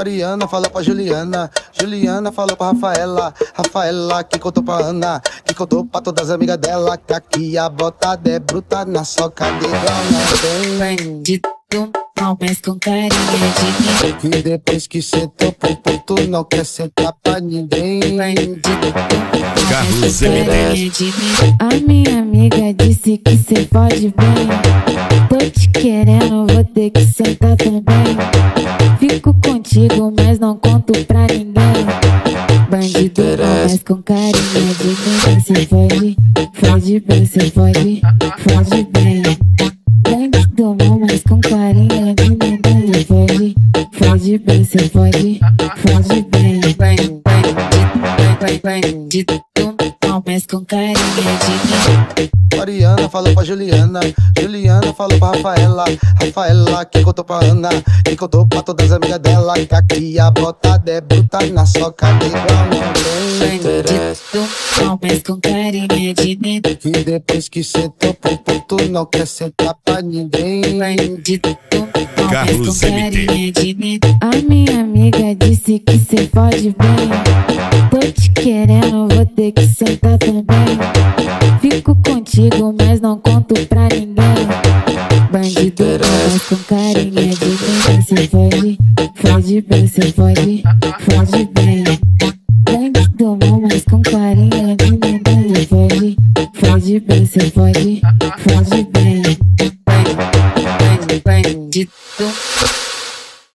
Mariana falou pra Juliana, Juliana falou pra Rafaela, Rafaela que contou pra Ana, que contou pra todas as amigas dela, que aqui a botada é bruta na não tem. Bandido, não mais com carinha de mim. E depois que sentou pro ponto, não quer sentar pra ninguém. Bandido, Carlos M10. A minha amiga disse que cê pode bem. Tô te querendo, vou ter que sentar também. Bandido mas com carinha de mim. Cê pode, pode bem, cê pode, pode bem. Bandido mas com carinha de mim. Cê pode, pode bem, cê pode, pode bem. Bandido, bandido mas com carinha de mim. Mariana falou pra Juliana, Juliana falou pra Rafaela, Rafaela que contou pra Ana, que contou pra todas as amigas dela, que aqui a botada é bruta na soca de igual não tem interesse. mas com carinha de dentro. E depois que sentou pro ponto, não quer sentar pra ninguém. Bandido, Carlos com carinha de dentro. A minha amiga disse que cê pode bem querendo, vou ter que sentar também. Fico contigo, mas não conto pra ninguém. Bandido, mas com carinha de bem, se fode. Fode bem, se fode, fode bem. Bandido, mas com carinha de bem, se fode. Fode bem, se fode, fode bem. Bandido.